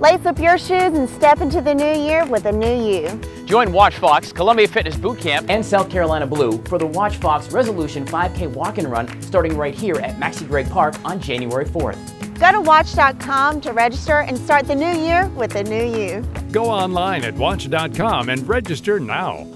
Lace up your shoes and step into the new year with a new you. Join WACH Fox Columbia Fitness Boot Camp and South Carolina Blue for the WACH Fox Resolution 5K Walk and Run starting right here at Maxcy Gregg Park on January 4th. Go to wach.com to register and start the new year with a new you. Go online at wach.com and register now.